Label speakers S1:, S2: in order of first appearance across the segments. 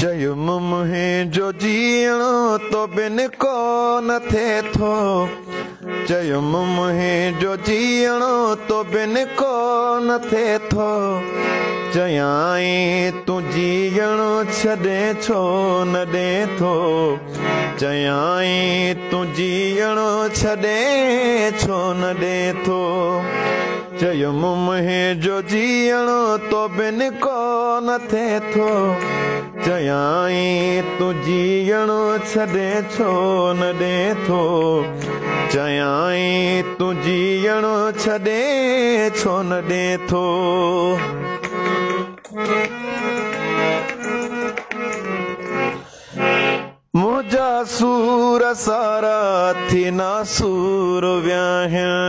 S1: چيم منهنجو جيئڻو تو بن ڪونه ٿئي ٿو چيم منهنجو جيئڻو تو بن ڪونه ٿئي ٿو چيائي تون جيئڻو ڇڏي ڇو نه ڏي ٿو چيائي تون جيئڻو ڇڏي ڇو نه ڏي ٿو چيم منهنجو جيئڻو تو بن ڪونه ٿئي ٿو چيائي تون جيئڻو ڇڏي ڇو نه ڏي ٿو چيائي تون جيئڻو ڇڏي ڇو نه ڏي ٿو. منهنجا سور سارا ٿي نا سور وياهن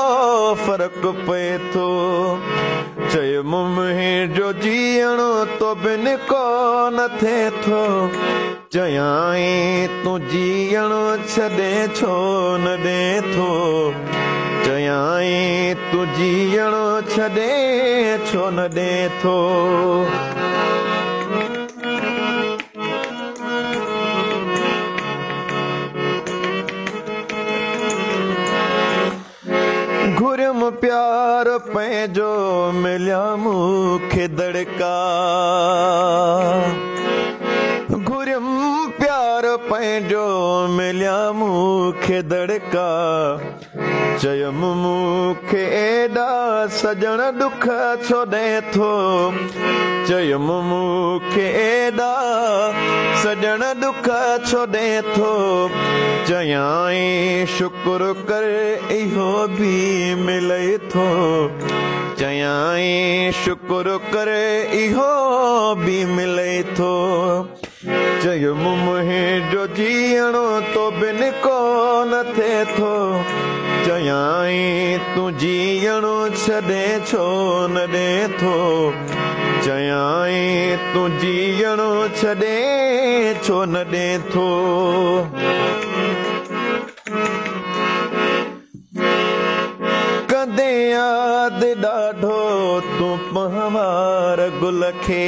S1: فرق پئي ٿو. چيم منهنجو جيئڻو تو بن ڪونه ٿئي ٿو چيائي تون جيئڻو ڇڏي ڇو نه ڏي ٿو. چيائي تون جيئڻو ڇڏي ڇو نه ڏي ٿو घुरियमि प्यार पंहिंजो मिलिया मूंखे दड़का घुरियमि प्यार पंहिंजो मिलिया मूंखे दड़का चयमि मूंखे एॾा सजण ॾुख छो ॾे थो चयमि मूंखे एॾा सजण ॾुख छो ॾे थो चयाई शुक्र कर इहो बि मिले थो चयाई शुक्र कर इहो बि मिले थो چيم منهنجو جيئڻو تو بن ڪونه ٿئي ٿو. چيائي تون جيئڻو ڇڏي ڇو نه ڏي ٿو؟ چيائي تون جيئڻو ڇڏي ڇو نه ڏي ٿو؟ ڪدي ياد ڏاڍو تون پهوار گل کي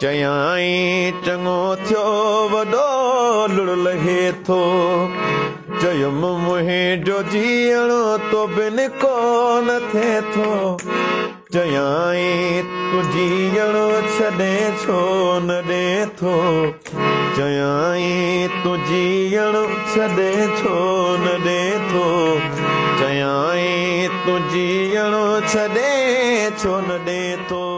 S1: چيائي چڱو ٿيو وڏو لڙ لهي ٿو. چيم منهنجو جيئڻو تو بن ڪونه ٿئي ٿو. چيائي تون جيئڻو ڇڏي ڇو نه ڏي ٿو. چيائي تون جيئڻو ڇڏي ڇو نه ڏي ٿو. چيائي تون جيئڻو ڇڏي ڇو نه ڏي ٿو